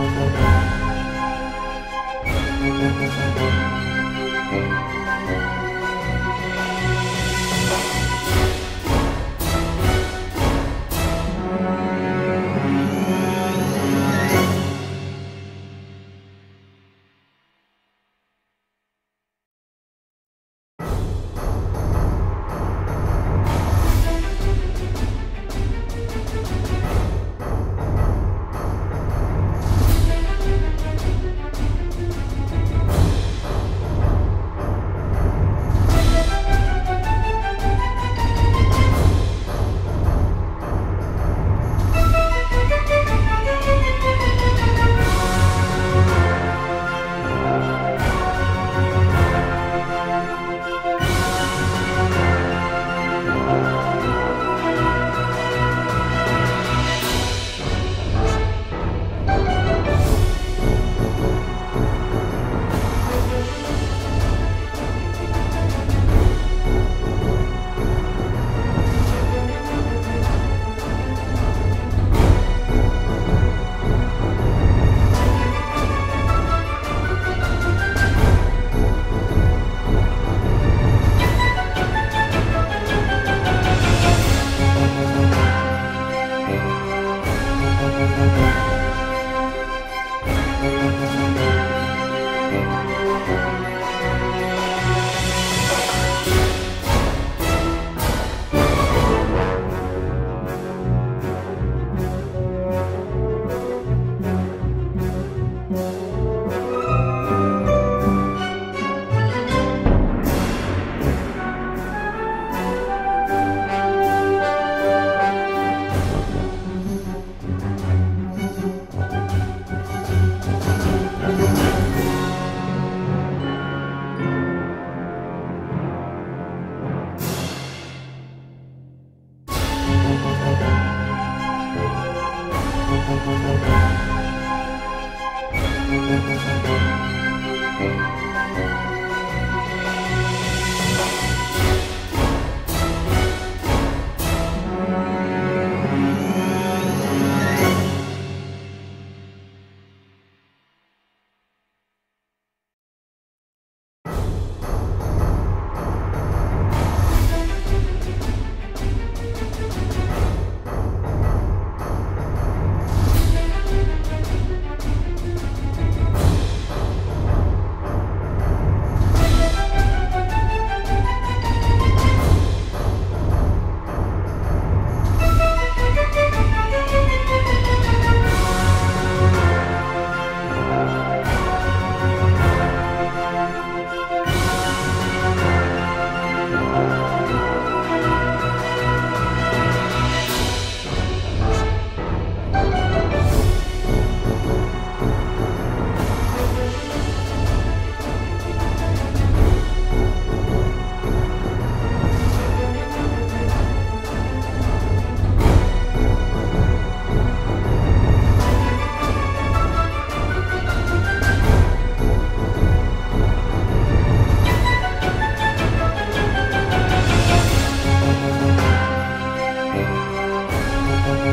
Música